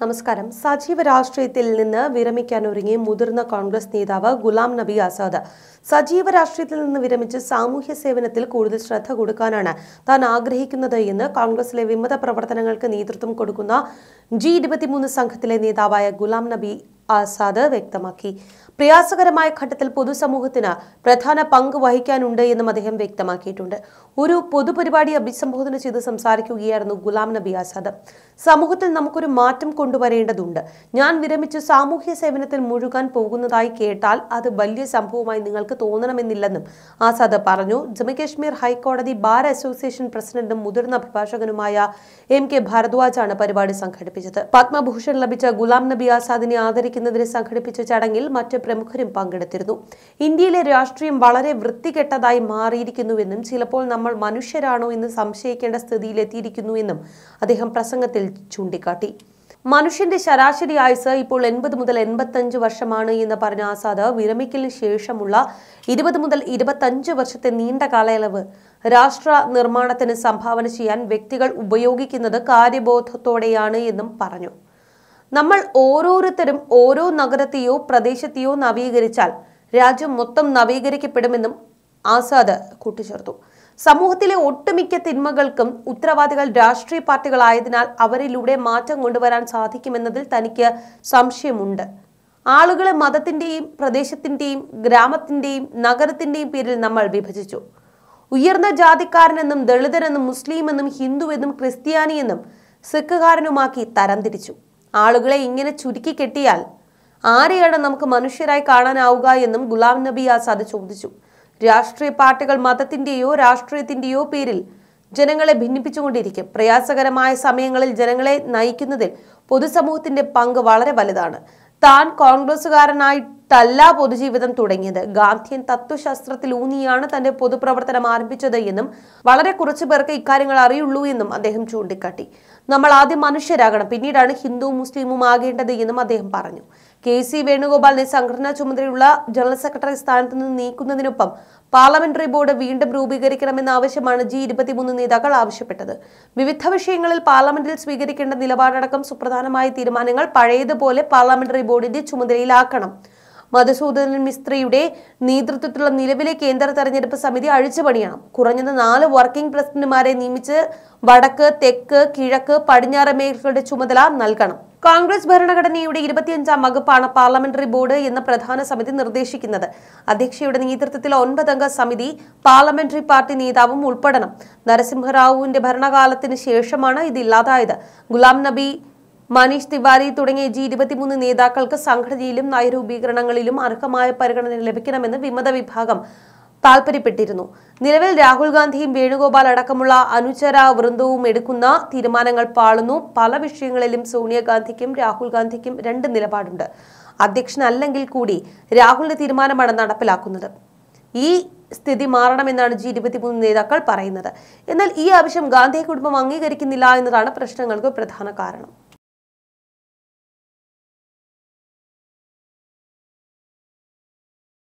നമസ്കാരം. സജീവ രാഷ്ട്രീയത്തിൽ നിന്ന് വിരമിക്കാൻ ഒരുങ്ങി മുതിർന്ന കോൺഗ്രസ് നേതാവ് ഗുലാം നബി ആസാദ്. സജീവ രാഷ്ട്രീയത്തിൽ നിന്ന് വിരമിച്ച് സാമൂഹ്യ സേവനത്തിൽ കൂടുതൽ ശ്രദ്ധ കൊടുക്കാനാണ് താൻ ആഗ്രഹിക്കുന്നത് എന്ന് കോൺഗ്രസിലെ വിമത പ്രവർത്തനങ്ങൾക്ക് നേതൃത്വം കൊടുക്കുന്ന ജി ഇരുപത്തിമൂന്ന് സംഘത്തിലെ നേതാവായ ഗുലാം നബി ആസാദ് വ്യക്തമാക്കി. പ്രയാസകരമായ ഘട്ടത്തിൽ പൊതുസമൂഹത്തിന് പ്രധാന പങ്ക് വഹിക്കാനുണ്ട് എന്നും അദ്ദേഹം വ്യക്തമാക്കിയിട്ടുണ്ട്. ഒരു പൊതുപരിപാടി അഭിസംബോധന ചെയ്ത് സംസാരിക്കുകയായിരുന്നു ഗുലാം നബി ആസാദ്. സമൂഹത്തിൽ നമുക്കൊരു മാറ്റം കൊണ്ടുവരേണ്ടതുണ്ട്. ഞാൻ വിരമിച്ച് സാമൂഹ്യ സേവനത്തിൽ മുഴുകാൻ പോകുന്നതായി കേട്ടാൽ അത് വലിയ സംഭവമായി നിങ്ങൾക്ക് തോന്നണമെന്നില്ലെന്നും ആസാദ് പറഞ്ഞു. ജമ്മുകശ്മീർ ഹൈക്കോടതി ബാർ അസോസിയേഷൻ പ്രസിഡന്റും മുതിർന്ന അഭിഭാഷകനുമായ എം കെ ഭാരദ്വാജാണ് പരിപാടി സംഘടിപ്പിച്ചത്. പത്മഭൂഷൺ ലഭിച്ച ഗുലാം നബി ആസാദിനെ ആദരിക്കുന്നതിന് സംഘടിപ്പിച്ച ചടങ്ങിൽ മറ്റ് പ്രമുഖരും പങ്കെടുത്തിരുന്നു. ഇന്ത്യയിലെ രാഷ്ട്രീയം വളരെ വൃത്തികെട്ടതായി മാറിയിരിക്കുന്നുവെന്നും ചിലപ്പോൾ നമ്മൾ മനുഷ്യരാണോ എന്ന് സംശയിക്കേണ്ട സ്ഥിതിയിലെത്തിയിരിക്കുന്നുവെന്നും അദ്ദേഹം പ്രസംഗത്തിൽ ചൂണ്ടിക്കാട്ടി. മനുഷ്യന്റെ ശരാശരി ആയുസ് ഇപ്പോൾ എൺപത് മുതൽ എൺപത്തഞ്ച് വർഷമാണ് എന്ന് പറഞ്ഞ ആസാദ് വിരമിക്കലിന് ശേഷമുള്ള ഇരുപത് മുതൽ ഇരുപത്തഞ്ച് വർഷത്തെ നീണ്ട കാലയളവ് രാഷ്ട്ര നിർമ്മാണത്തിന് സംഭാവന ചെയ്യാൻ വ്യക്തികൾ ഉപയോഗിക്കുന്നത് കാര്യബോധത്തോടെയാണ് എന്നും പറഞ്ഞു. നമ്മൾ ഓരോരുത്തരും ഓരോ നഗരത്തെയോ പ്രദേശത്തെയോ നവീകരിച്ചാൽ രാജ്യം മൊത്തം നവീകരിക്കപ്പെടുമെന്നും ആസാദ് കൂട്ടിച്ചേർത്തു. സമൂഹത്തിലെ ഒട്ടുമിക്ക തിന്മകൾക്കും ഉത്തരവാദികൾ രാഷ്ട്രീയ പാർട്ടികളായതിനാൽ അവരിലൂടെ മാറ്റം കൊണ്ടുവരാൻ സാധിക്കുമെന്നതിൽ തനിക്ക് സംശയമുണ്ട്. ആളുകളെ മതത്തിന്റെയും പ്രദേശത്തിന്റെയും ഗ്രാമത്തിന്റെയും നഗരത്തിന്റെയും പേരിൽ നമ്മൾ വിഭജിച്ചു. ഉയർന്ന ജാതിക്കാരനെന്നും ദളിതനെന്നും മുസ്ലിമെന്നും ഹിന്ദുവെന്നും ക്രിസ്ത്യാനിയെന്നും സിഖുകാരനുമാക്കി തരംതിരിച്ചു. ആളുകളെ ഇങ്ങനെ ചുരുക്കി കെട്ടിയാൽ ആരെയാണ് നമുക്ക് മനുഷ്യരായി കാണാനാവുക എന്നും ഗുലാം നബി ആസാദ് ചോദിച്ചു. രാഷ്ട്രീയ പാർട്ടികൾ മതത്തിന്റെയോ രാഷ്ട്രീയത്തിന്റെയോ പേരിൽ ജനങ്ങളെ ഭിന്നിപ്പിച്ചുകൊണ്ടിരിക്കും. പ്രയാസകരമായ സമയങ്ങളിൽ ജനങ്ങളെ നയിക്കുന്നതിൽ പൊതുസമൂഹത്തിന്റെ പങ്ക് വളരെ വലുതാണ്. താൻ കോൺഗ്രസുകാരനായിട്ടല്ല പൊതുജീവിതം തുടങ്ങിയത്. ഗാന്ധിയൻ തത്വശാസ്ത്രത്തിൽ ഊന്നിയാണ് തന്റെ പൊതുപ്രവർത്തനം ആരംഭിച്ചത് എന്നും വളരെ കുറച്ചു പേർക്ക് ഇക്കാര്യങ്ങൾ അറിയുള്ളൂ എന്നും അദ്ദേഹം ചൂണ്ടിക്കാട്ടി. നമ്മൾ ആദ്യം മനുഷ്യരാകണം പിന്നീടാണ് ഹിന്ദുവും മുസ്ലിമും ആകേണ്ടത് എന്നും അദ്ദേഹം പറഞ്ഞു. കെ സി വേണുഗോപാലിനെ സംഘടനാ ചുമതലയുള്ള ജനറൽ സെക്രട്ടറി സ്ഥാനത്ത് നിന്ന് നീക്കുന്നതിനൊപ്പം പാർലമെന്ററി ബോർഡ് വീണ്ടും രൂപീകരിക്കണമെന്ന ആവശ്യമാണ് ജി ഇരുപത്തിമൂന്ന് നേതാക്കൾ ആവശ്യപ്പെട്ടത്. വിവിധ വിഷയങ്ങളിൽ പാർലമെന്റിൽ സ്വീകരിക്കേണ്ട നിലപാടടക്കം സുപ്രധാനമായ തീരുമാനങ്ങൾ പഴയതുപോലെ പാർലമെന്ററി ബോർഡിന്റെ ചുമതലയിലാക്കണം. മധുസൂദനൻ മിസ്ത്രിയുടെ നേതൃത്വത്തിലുള്ള നിലവിലെ കേന്ദ്ര തെരഞ്ഞെടുപ്പ് സമിതി അഴിച്ചുപണിയണം. കുറഞ്ഞത് നാല് വർക്കിംഗ് പ്രസിഡന്റുമാരെ നിയമിച്ച് വടക്ക് തെക്ക് കിഴക്ക് പടിഞ്ഞാറ് മേഖലകളുടെ ചുമതല നൽകണം. കോൺഗ്രസ് ഭരണഘടനയുടെ ഇരുപത്തിയഞ്ചാം വകുപ്പാണ് പാർലമെന്ററി ബോർഡ് എന്ന പ്രധാന സമിതി നിർദ്ദേശിക്കുന്നത്. അധ്യക്ഷയുടെ നേതൃത്വത്തിൽ ഒൻപതംഗ സമിതി പാർലമെന്ററി പാർട്ടി നേതാവും ഉൾപ്പെടണം. നരസിംഹറാവുവിന്റെ ഭരണകാലത്തിന് ശേഷമാണ് ഇത് ഇല്ലാതായത്. ഗുലാം നബി മനീഷ് തിവാരി തുടങ്ങിയ ജി ഇരുപത്തിമൂന്ന് നേതാക്കൾക്ക് സംഘടനയിലും നയരൂപീകരണങ്ങളിലും അർഹമായ പരിഗണന ലഭിക്കണമെന്ന് വിമത വിഭാഗം താൽപര്യപ്പെട്ടിരുന്നു നിലവിൽ രാഹുൽ ഗാന്ധിയും വേണുഗോപാൽ അടക്കമുള്ള അനുചര വൃന്ദവും എടുക്കുന്ന തീരുമാനങ്ങൾ പാളുന്നു. പല വിഷയങ്ങളിലും സോണിയാഗാന്ധിക്കും രാഹുൽ ഗാന്ധിക്കും രണ്ട് നിലപാടുണ്ട്. അധ്യക്ഷനല്ലെങ്കിൽ കൂടി രാഹുലിന്റെ തീരുമാനമാണ് നടപ്പിലാക്കുന്നത്. ഈ സ്ഥിതി മാറണമെന്നാണ് ജി ഇരുപത്തിമൂന്ന് നേതാക്കൾ പറയുന്നത്. എന്നാൽ ഈ ആവശ്യം ഗാന്ധി കുടുംബം അംഗീകരിക്കുന്നില്ല എന്നതാണ് പ്രശ്നങ്ങൾക്ക് പ്രധാന കാരണം.